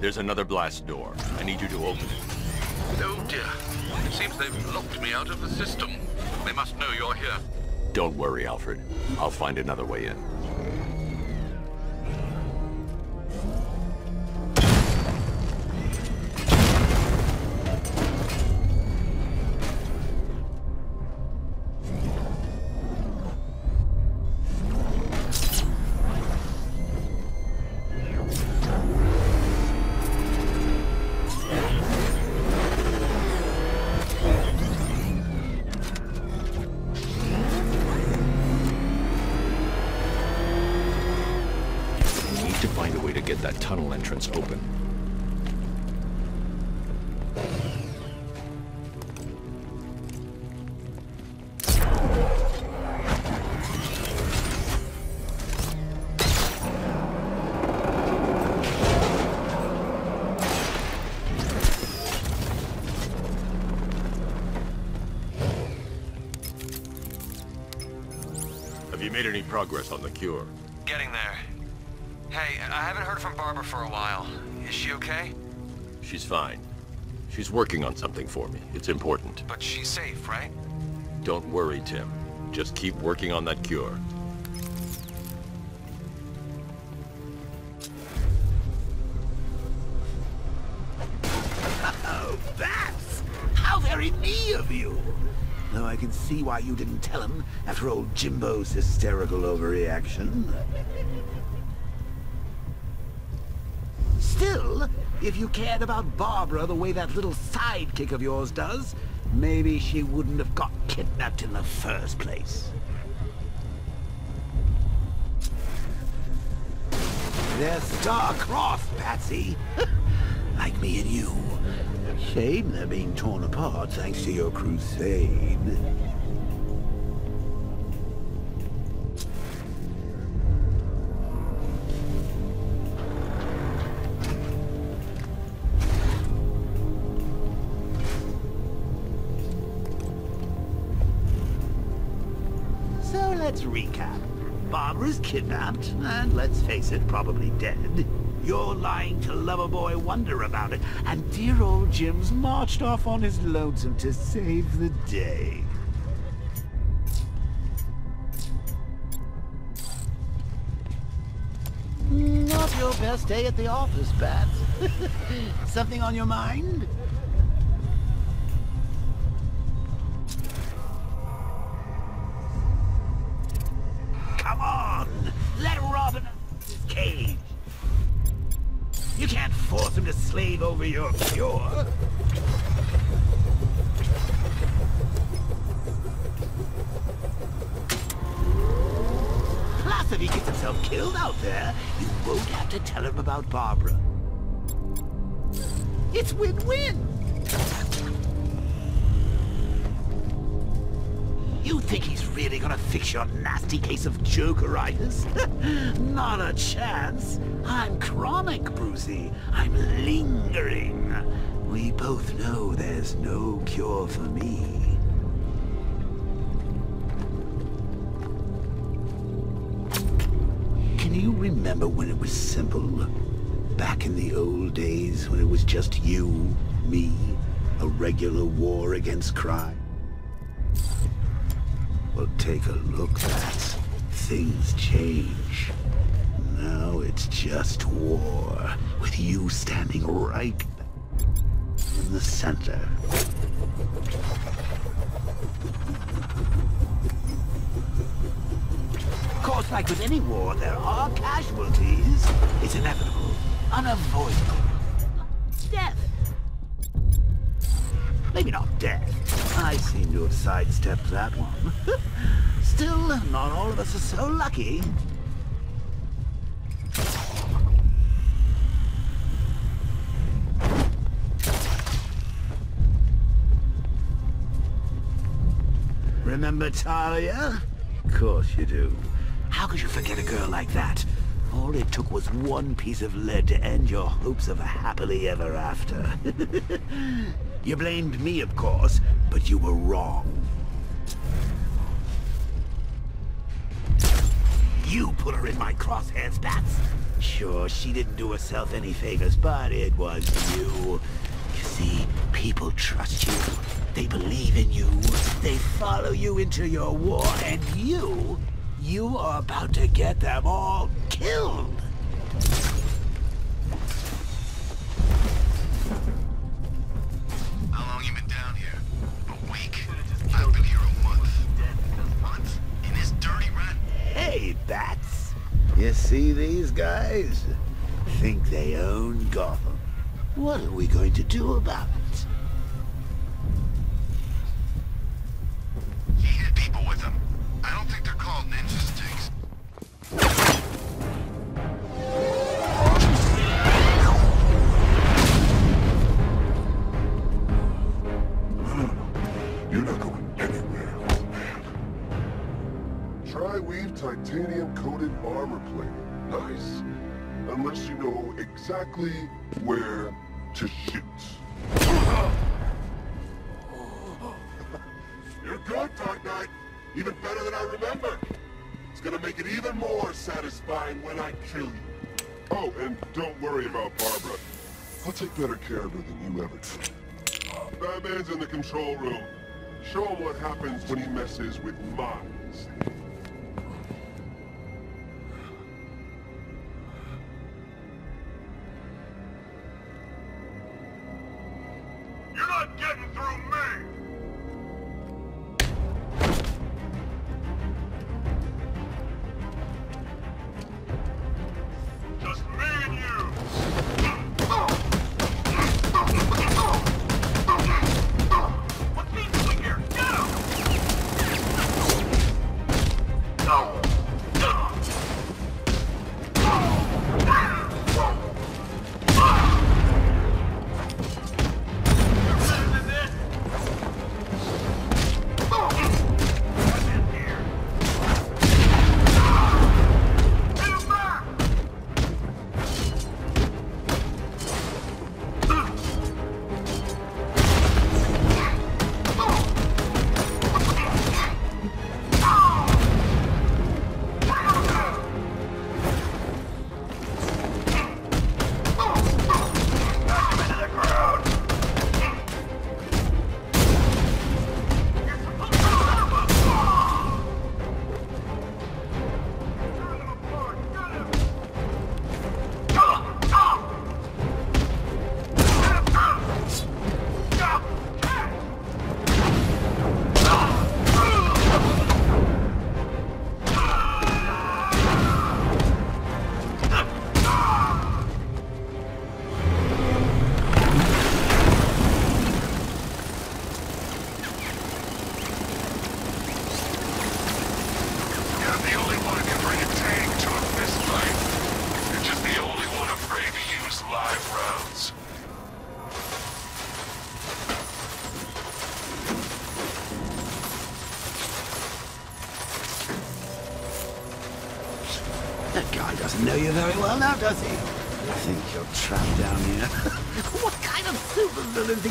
There's another blast door. I need you to open it. Oh dear. It seems they've locked me out of the system. They must know you're here. Don't worry, Alfred. I'll find another way in. Progress on the cure? Getting there. Hey, I haven't heard from Barbara for a while. Is she okay? She's fine. She's working on something for me. It's important. But she's safe, right? Don't worry, Tim. Just keep working on that cure. Though I can see why you didn't tell him after old Jimbo's hysterical overreaction. Still, if you cared about Barbara the way that little sidekick of yours does, maybe she wouldn't have got kidnapped in the first place. They're star-crossed, Patsy. like me and you. Shame they're being torn apart thanks to your crusade. So let's recap. Barbara's kidnapped, and let's face it, probably dead. You're lying to Loverboy Wonder about it, and dear old Jim's marched off on his lonesome to save the day. Not your best day at the office, Bats. Something on your mind? Slave over your cure! Plus, if he gets himself killed out there, you won't have to tell him about Barbara. It's win-win! Think he's really gonna fix your nasty case of jokeritis? Not a chance. I'm chronic, Brucey. I'm lingering. We both know there's no cure for me. Can you remember when it was simple? Back in the old days when it was just you, me, a regular war against crime? Take a look, Bats. Things change. Now it's just war, with you standing right in the center. Of course, like with any war, there are casualties. It's inevitable, unavoidable. Death. Maybe not death. I seem to have sidestepped that one. Still, not all of us are so lucky. Remember Talia? Of course you do. How could you forget a girl like that? All it took was one piece of lead to end your hopes of a happily ever after. you blamed me, of course, but you were wrong. You put her in my crosshairs, Bats. Sure, she didn't do herself any favors, but it was you. You see, people trust you. They believe in you. They follow you into your war, and you, you are about to get them all killed. Bats. You see these guys? Think they own Gotham. What are we going to do about exactly where to shoot. You're good, Dark Knight. Even better than I remember. It's gonna make it even more satisfying when I kill you. Oh, and don't worry about Barbara. I'll take better care of her than you ever did. Batman's in the control room. Show him what happens when he messes with minds.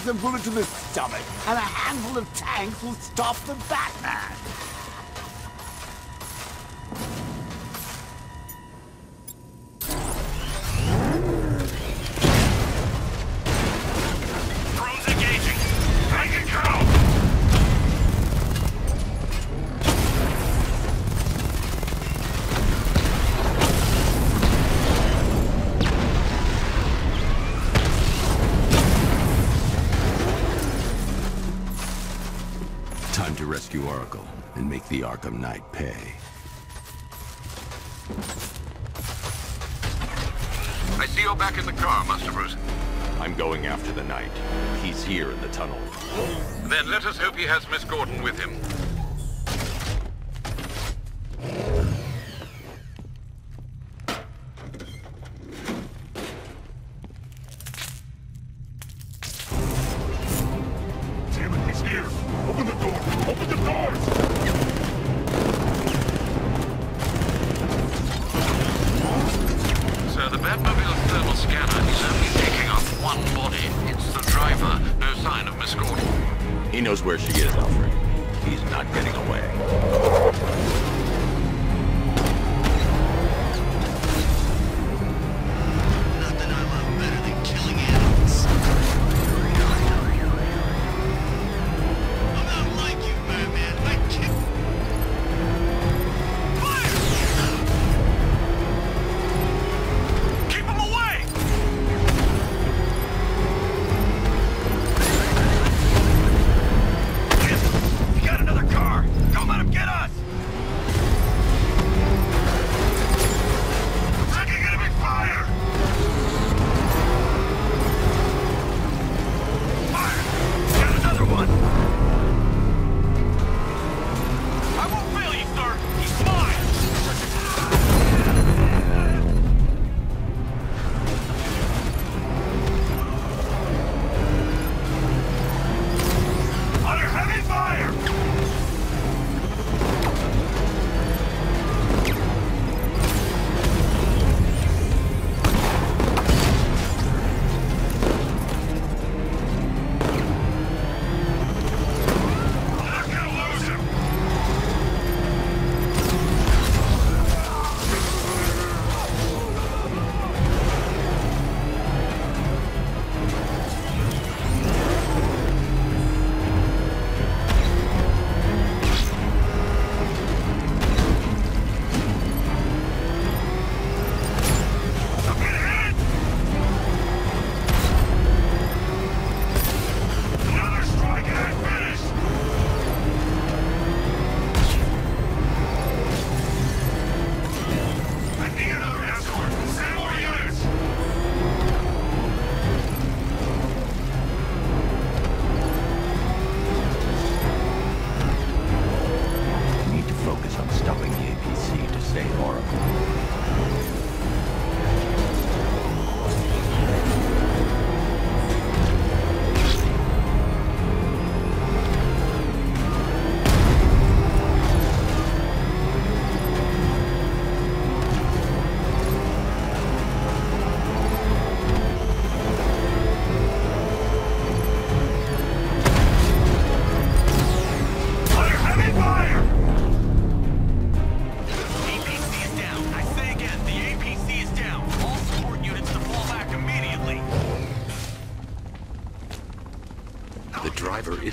A bullet to the stomach and a handful of tanks will stop the Batman? Time to rescue Oracle and make the Arkham Knight pay. I see you're back in the car, Master Bruce. I'm going after the Knight. He's here in the tunnel. Then let us hope he has Miss Gordon with him.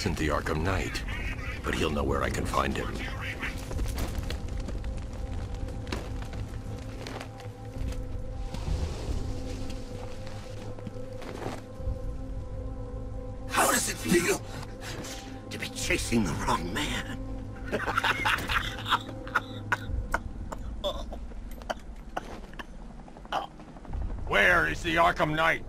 Isn't the Arkham Knight, but he'll know where I can find him. How does it feel to be chasing the wrong man? Where is the Arkham Knight?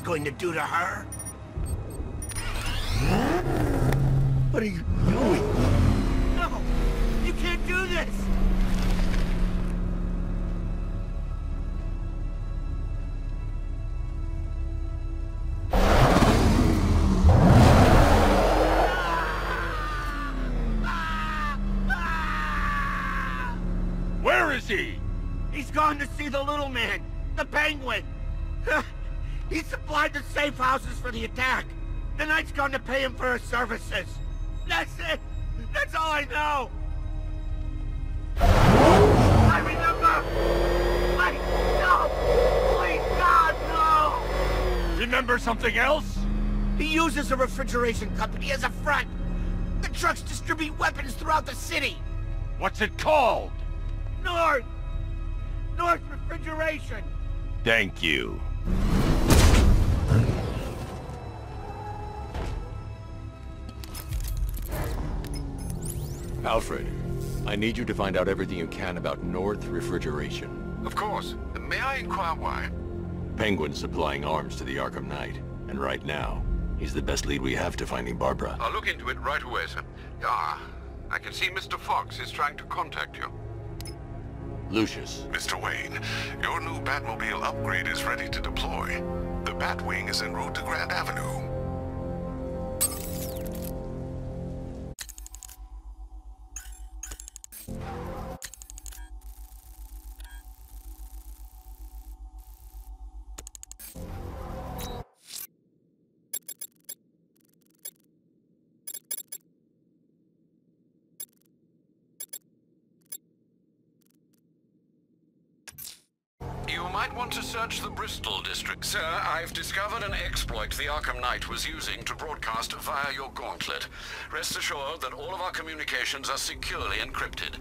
What going to do to her? What are you doing? No! You can't do this! Where is he? He's gone to see the little man, the penguin. he supplied the safe houses for the attack. The Knight's gone to pay him for his services. That's it. That's all I know. I remember. Wait, no. Please, God, no. Remember something else? He uses a refrigeration company as a front. The trucks distribute weapons throughout the city. What's it called? North. North Refrigeration. Thank you. Alfred, I need you to find out everything you can about North Refrigeration. Of course. May I inquire why? Penguin's supplying arms to the Arkham Knight, and right now, he's the best lead we have to finding Barbara. I'll look into it right away, sir. Ah, I can see Mr. Fox is trying to contact you. Lucius, Mr. Wayne, your new Batmobile upgrade is ready to deploy. The Batwing is en route to Grand Avenue. Might want to search the Bristol district. Sir, I've discovered an exploit the Arkham Knight was using to broadcast via your gauntlet. Rest assured that all of our communications are securely encrypted.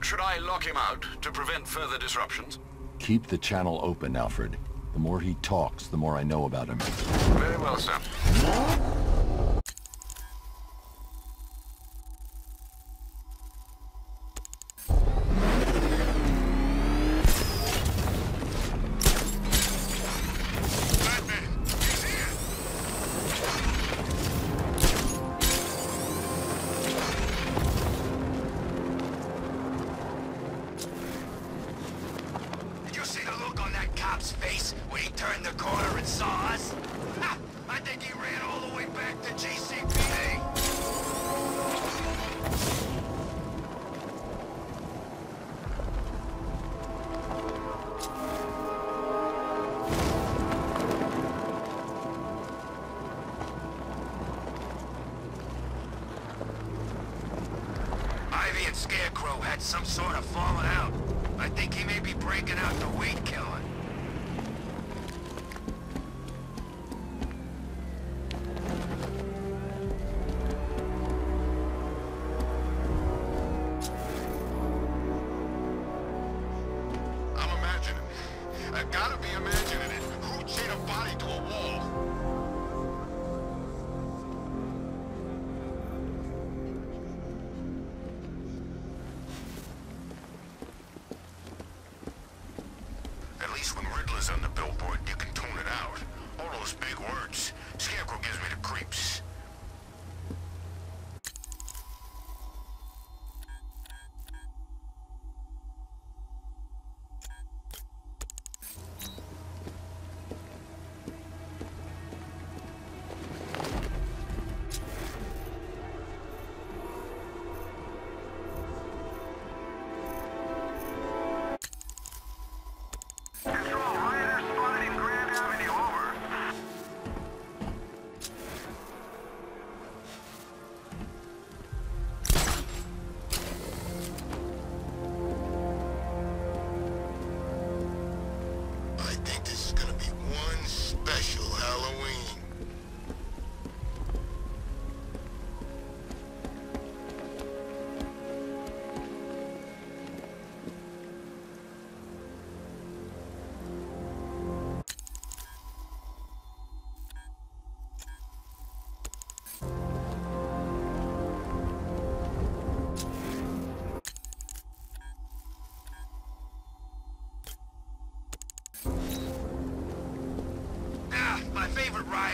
Should I lock him out to prevent further disruptions? Keep the channel open, Alfred. The more he talks, the more I know about him. Very well, sir.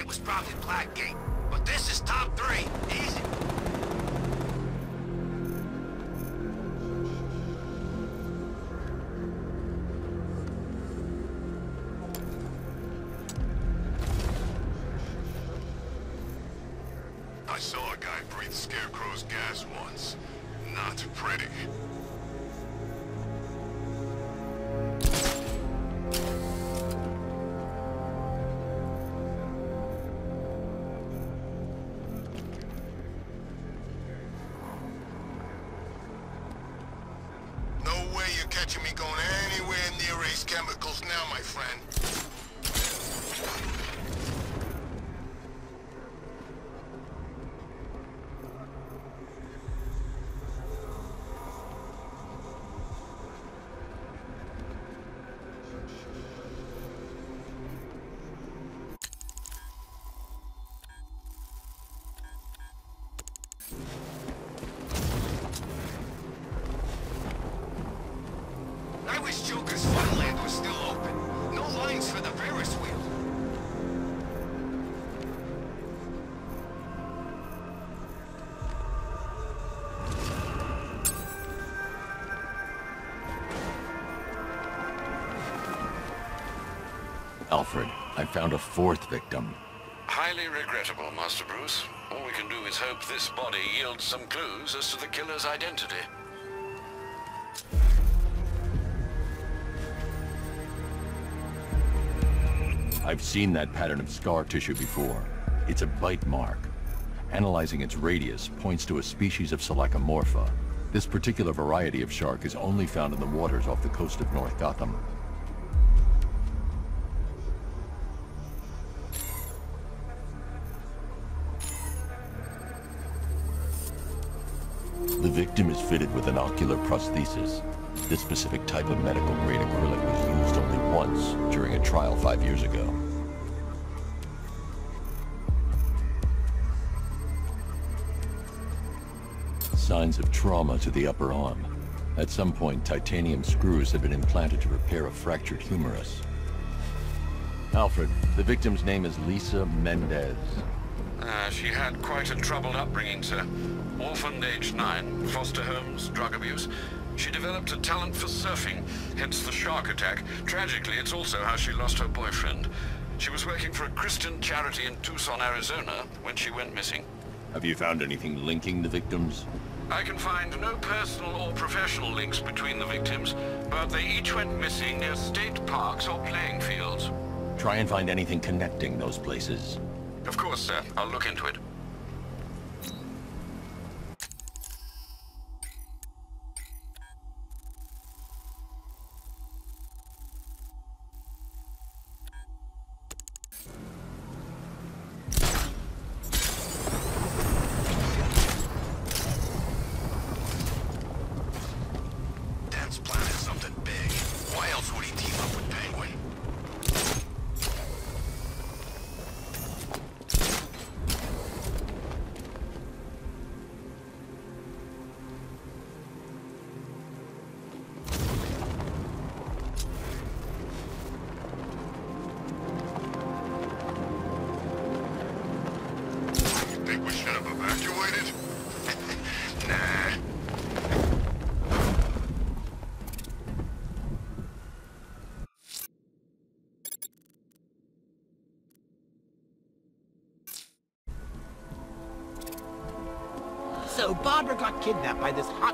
Was probably Blackgate, but this is top three. Easy. Alfred, I found a fourth victim. Highly regrettable, Master Bruce. All we can do is hope this body yields some clues as to the killer's identity. I've seen that pattern of scar tissue before. It's a bite mark. Analyzing its radius points to a species of Selachomorpha. This particular variety of shark is only found in the waters off the coast of North Gotham. Victim is fitted with an ocular prosthesis. This specific type of medical grade acrylic was used only once during a trial five years ago. Signs of trauma to the upper arm. At some point, titanium screws had been implanted to repair a fractured humerus. Alfred, the victim's name is Lisa Mendez. Uh, she had quite a troubled upbringing, sir. Orphaned aged nine, foster homes, drug abuse. She developed a talent for surfing, hence the shark attack. Tragically, it's also how she lost her boyfriend. She was working for a Christian charity in Tucson, Arizona, when she went missing. Have you found anything linking the victims? I can find no personal or professional links between the victims, but they each went missing near state parks or playing fields. Try and find anything connecting those places. Of course, sir. I'll look into it.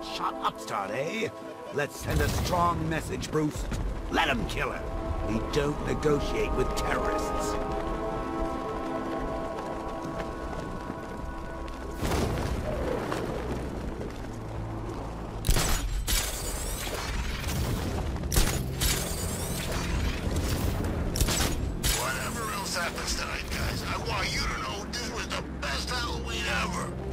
Hotshot upstart, eh? Let's send a strong message, Bruce. Let him kill her. We don't negotiate with terrorists. Whatever else happens tonight, guys, I want you to know this was the best Halloween ever.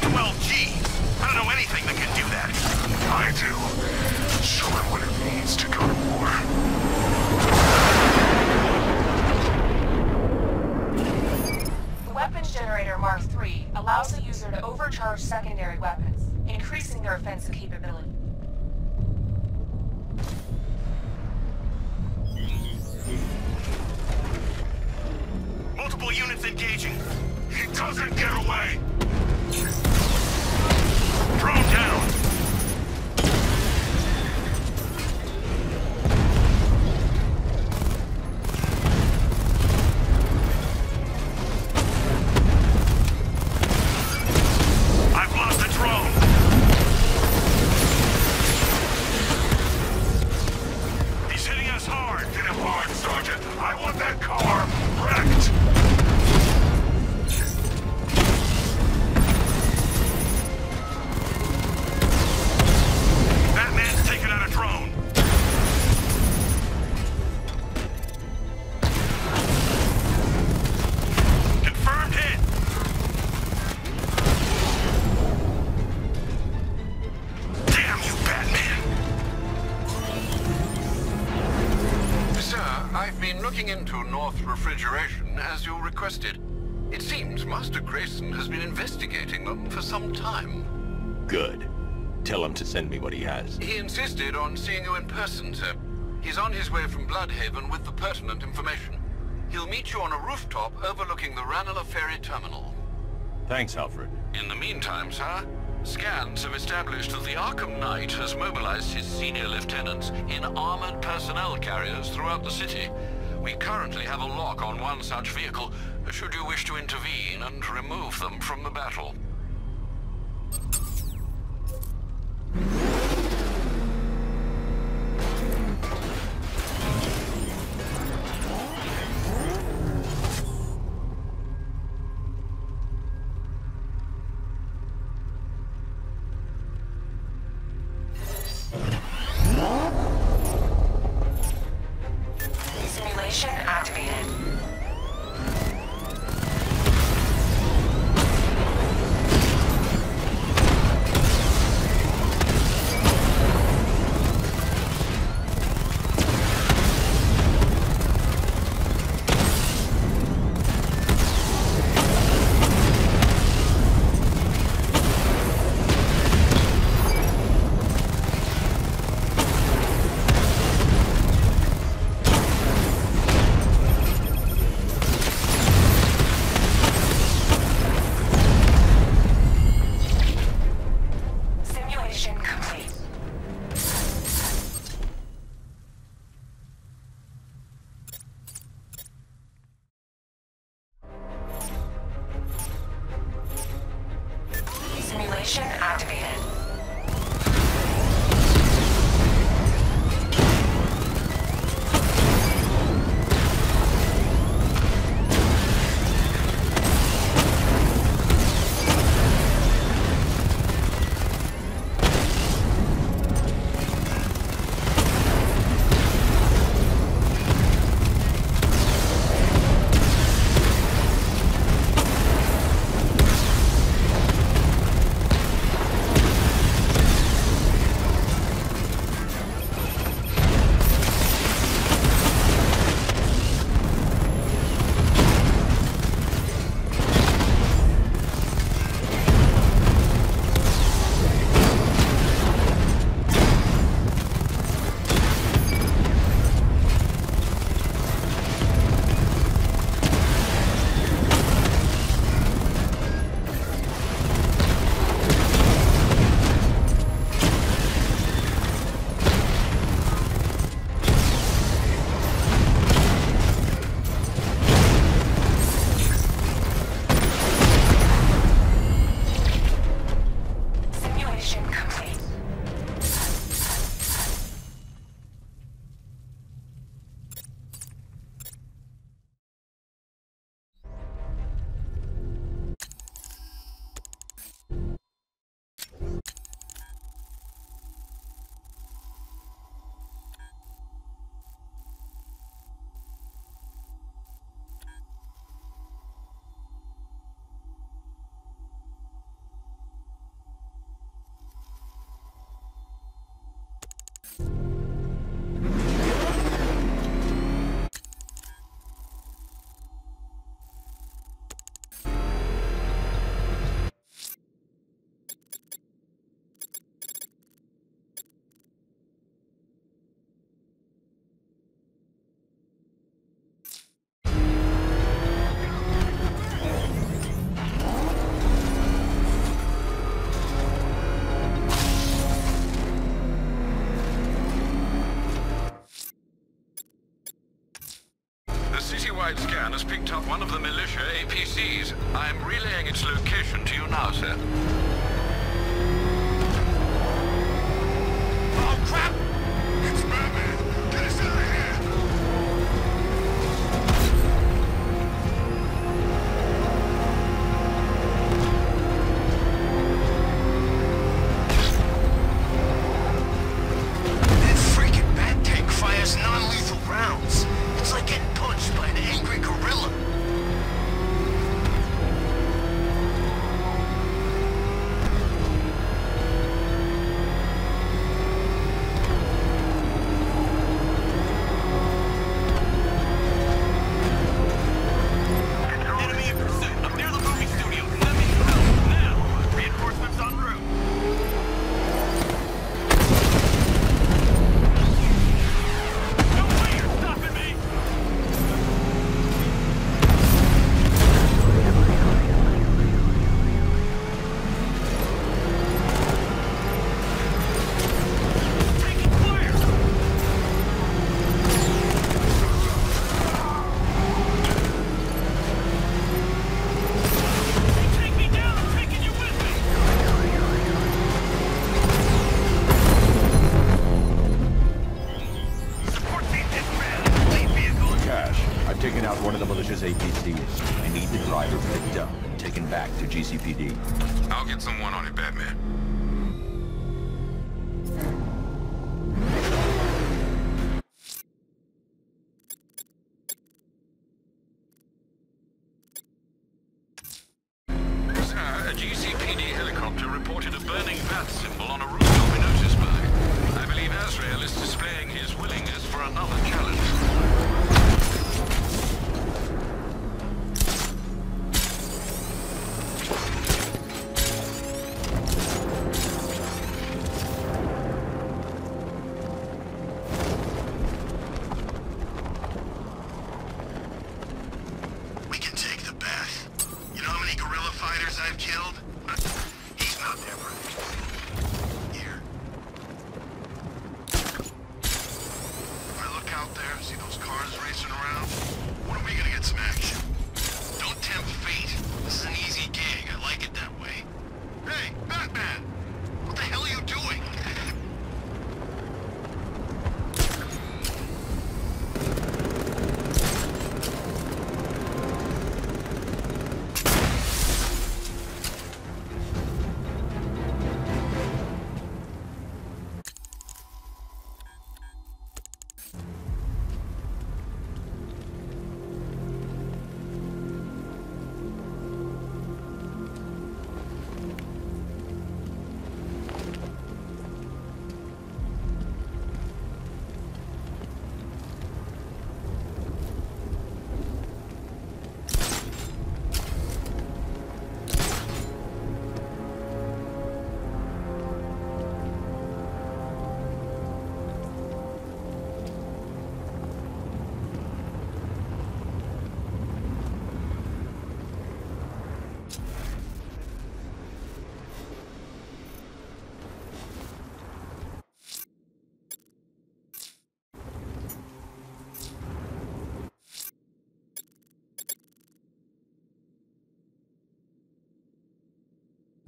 12 Gs. I don't know anything that can do that. I do. Show him what it means to go Tell him to send me what he has. He insisted on seeing you in person, sir. He's on his way from Blüdhaven with the pertinent information. He'll meet you on a rooftop overlooking the Ranelagh Ferry Terminal. Thanks, Alfred. In the meantime, sir, scans have established that the Arkham Knight has mobilized his senior lieutenants in armored personnel carriers throughout the city. We currently have a lock on one such vehicle, should you wish to intervene and remove them from the battle. has picked up one of the militia APCs. I'm relaying its location to you now, sir.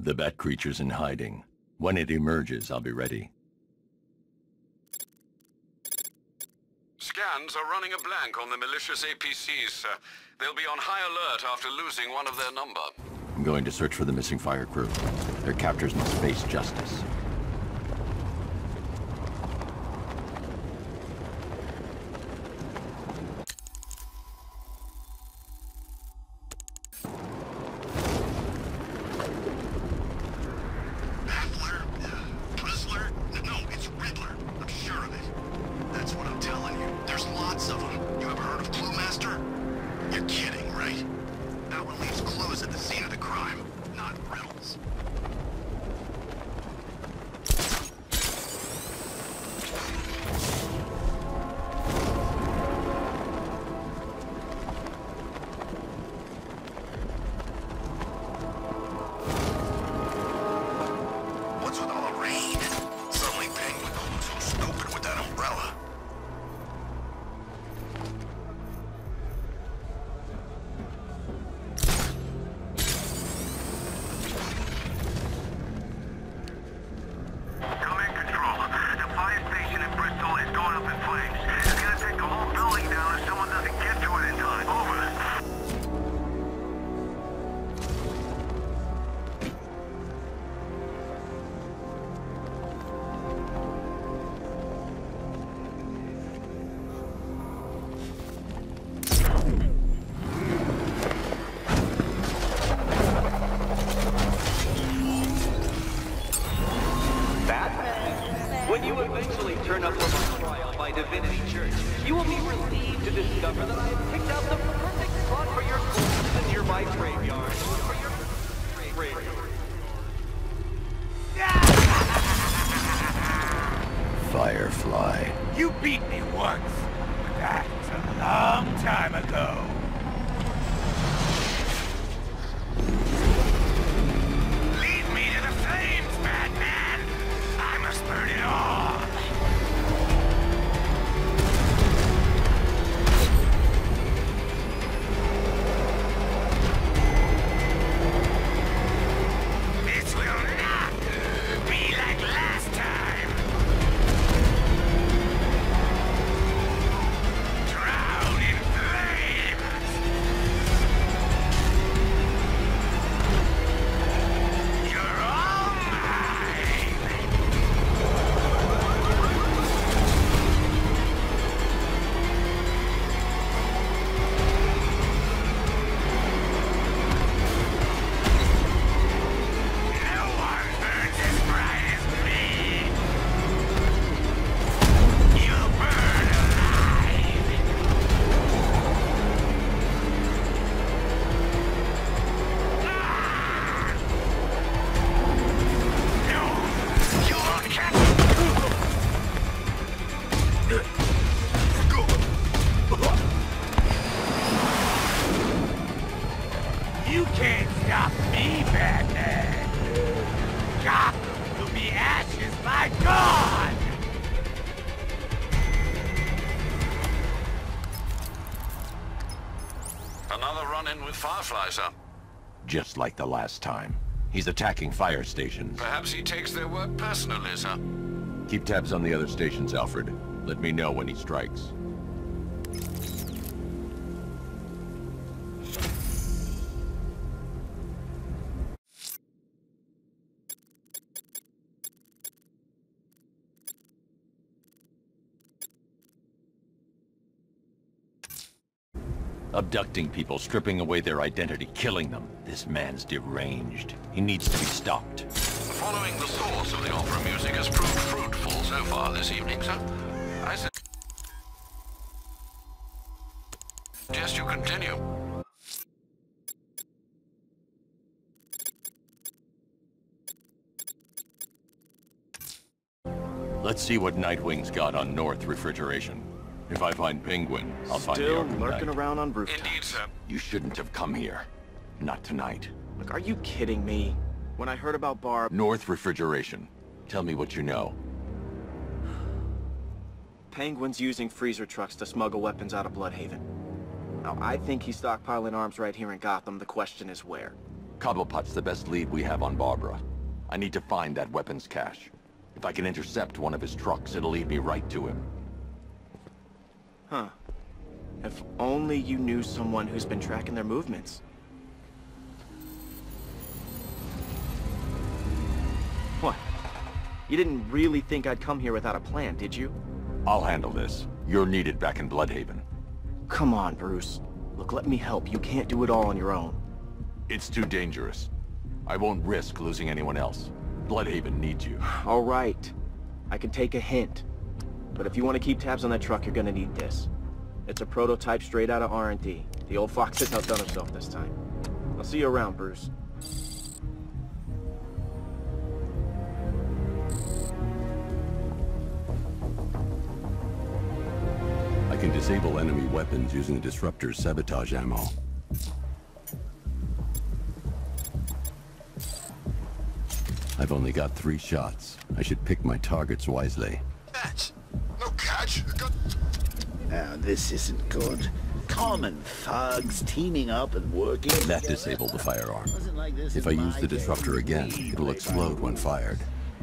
The bat creature's in hiding. When it emerges, I'll be ready. Scans are running a blank on the militia APCs, sir. They'll be on high alert after losing one of their number. I'm going to search for the missing fire crew. Their captors must face justice. Firefly, sir. Just like the last time. He's attacking fire stations. Perhaps he takes their work personally, sir. Keep tabs on the other stations, Alfred. Let me know when he strikes. Abducting people, stripping away their identity, killing them. This man's deranged. He needs to be stopped. Following the source of the opera music has proved fruitful so far this evening, sir. I suggest you continue. Let's see what Nightwing's got on North Refrigeration. If I find Penguin, I'll find the Still lurking Knight. around on rooftops. Indeed, sir. You shouldn't have come here. Not tonight. Look, are you kidding me? When I heard about Barb, North Refrigeration. Tell me what you know. Penguin's using freezer trucks to smuggle weapons out of Blüdhaven. Now, I think he's stockpiling arms right here in Gotham. The question is where. Cobblepot's the best lead we have on Barbara. I need to find that weapons cache. If I can intercept one of his trucks, it'll lead me right to him. Huh. If only you knew someone who's been tracking their movements. What? You didn't really think I'd come here without a plan, did you? I'll handle this. You're needed back in Blüdhaven. Come on, Bruce. Look, let me help. You can't do it all on your own. It's too dangerous. I won't risk losing anyone else. Blüdhaven needs you. All right. I can take a hint. But if you want to keep tabs on that truck, you're gonna need this. It's a prototype straight out of R&D. The old fox has outdone himself this time. I'll see you around, Bruce. I can disable enemy weapons using the disruptor's sabotage ammo. I've only got three shots. I should pick my targets wisely. Catch! No catch! Now, this isn't good. Common thugs teaming up and working That together. disabled the firearm. Like If I use the disruptor again, it'll explode when fired,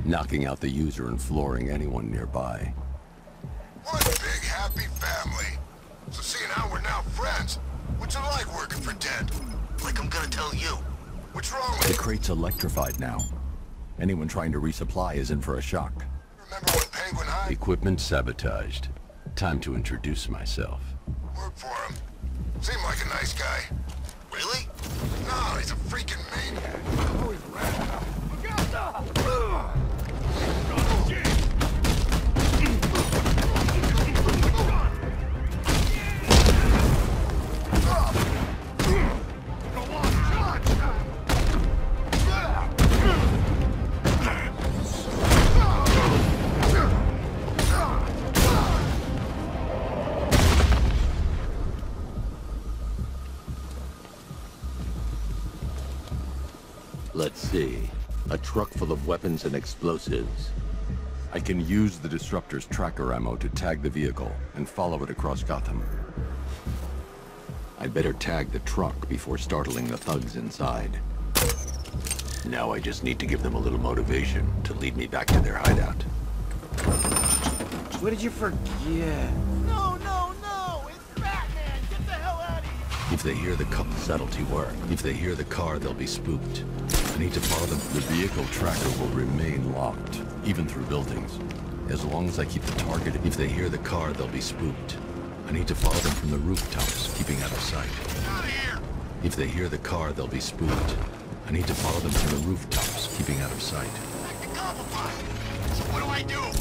knocking out the user and flooring anyone nearby. One big happy family. So seeing how we're now friends, what's it like working for Dent? Like I'm gonna tell you. What's wrong with The crate's electrified now. Anyone trying to resupply is in for a shock. Remember when Penguin Equipment sabotaged. Time to introduce myself. Work for him? Seemed like a nice guy. Really? No, he's a freaking maniac. Let's see. A truck full of weapons and explosives. I can use the Disruptor's tracker ammo to tag the vehicle and follow it across Gotham. I'd better tag the truck before startling the thugs inside. Now I just need to give them a little motivation to lead me back to their hideout. What did you forget? No, no, no! It's Batman! Get the hell out of here! If they hear the car, subtlety work. If they hear the car, they'll be spooked. I need to follow them. The vehicle tracker will remain locked, even through buildings. As long as I keep the target, if they hear the car, they'll be spooked. I need to follow them from the rooftops, keeping out of sight. If they hear the car, they'll be spooked. I need to follow them from the rooftops, keeping out of sight. Back to Cobblepot! So what do I do?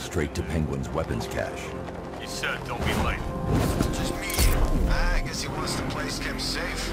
Straight to Penguin's weapons cache. He said don't be late. Just me. Ah, I guess he wants the place kept safe.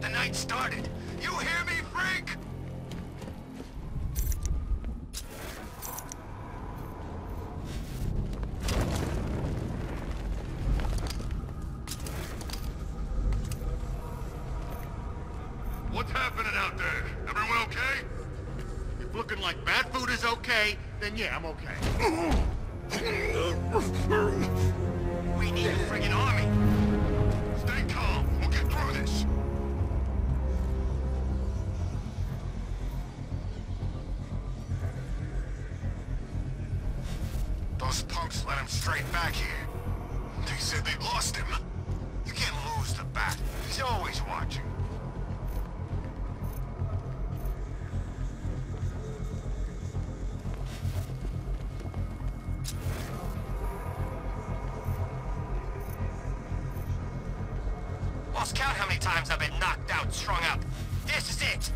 The night started. Times I've been knocked out, strung up. This is it.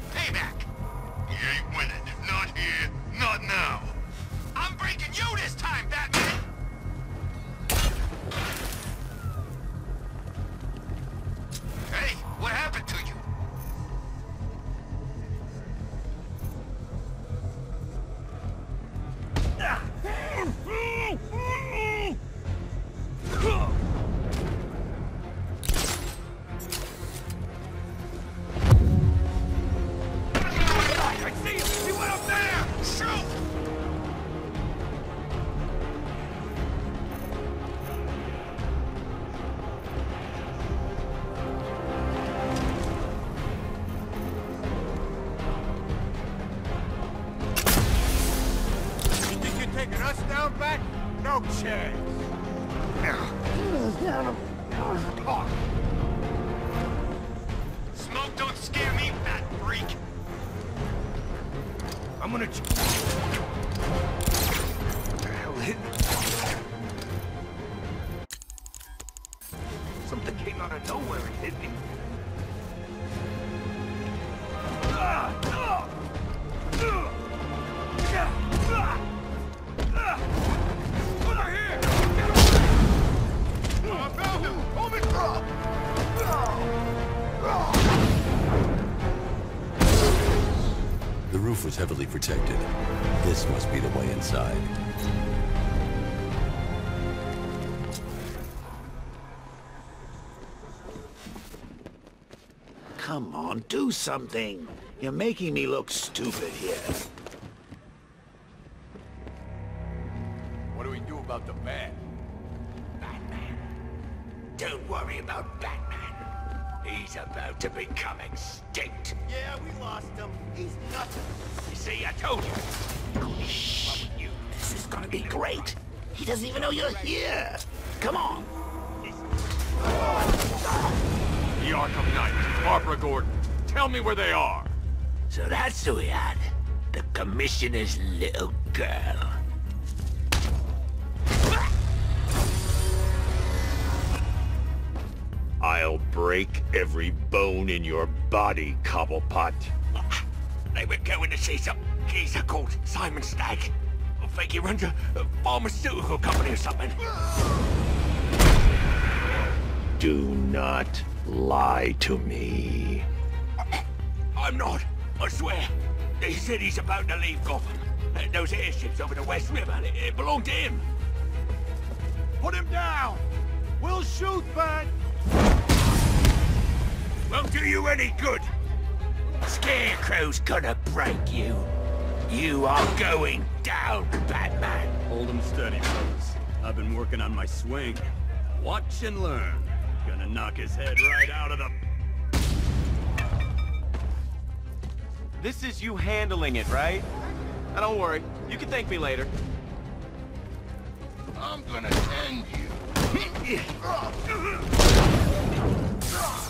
Heavily protected. This must be the way inside. Come on, do something. You're making me look stupid here. He's about to become extinct. Yeah, we lost him. He's nothing. You see, I told you. This is gonna be great. He doesn't even know you're here. Come on. The Arkham Knight, Barbara Gordon. Tell me where they are. So that's who we had. The Commissioner's little girl. I'll break every bone in your body, Cobblepot. They were going to see some geezer called Simon Stagg. I think he runs a, a pharmaceutical company or something. Do not lie to me. I'm not. I swear. He said he's about to leave Gotham. Those airships over the West River, it, it belonged to him. Put him down! We'll shoot, Bat! Won't do you any good. Scarecrow's gonna break you. You are going down, Batman. Hold 'em steady, fellas. I've been working on my swing. Watch and learn. Gonna knock his head right out of the... This is you handling it, right? Now don't worry. You can thank me later. I'm gonna end you.